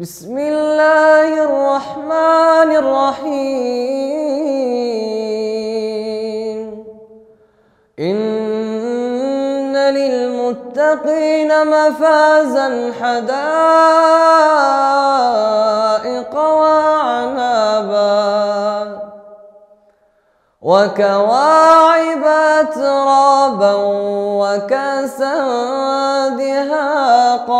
بسم الله الرحمن الرحيم. إن للمتقين مفازا حدائق وعنابا وكواعب ترابا وكاسا دهاقا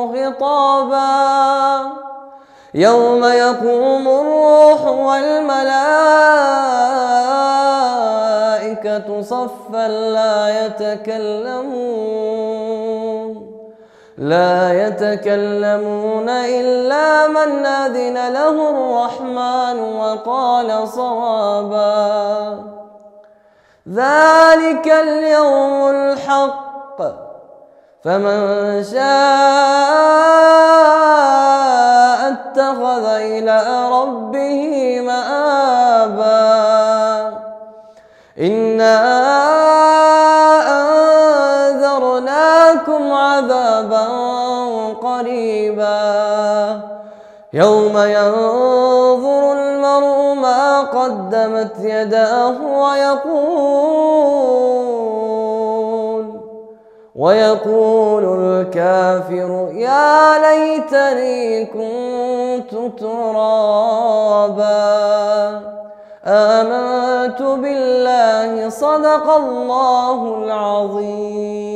خطابا يوم يقوم الروح والملائكة صفا لا يتكلمون لا يتكلمون إلا من أذن له الرحمن وقال صوابا ذلك اليوم الحق فمن شاء اتخذ إلى ربه مآبا. إِنَّا لكم عذابا قريبا. يوم ينظر المرء ما قدمت يداه ويقول ويقول الكافر يا ليتني كنت ترابا. آمنت بالله صدق الله العظيم.